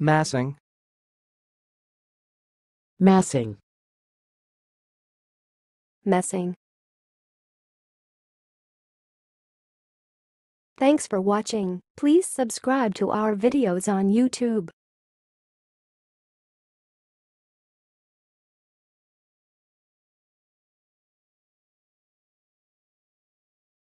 Massing. Massing. Messing. Thanks for watching. Please subscribe to our videos on YouTube.